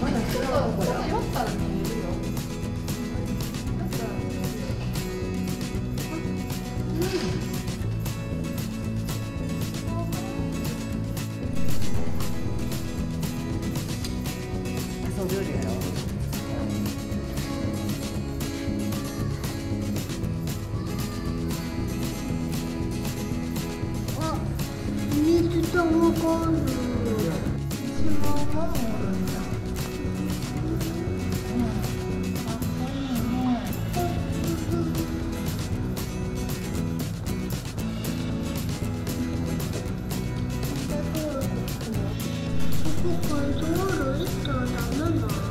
まだ違うのこ。動かずしまうかこれ道路行ったらダメな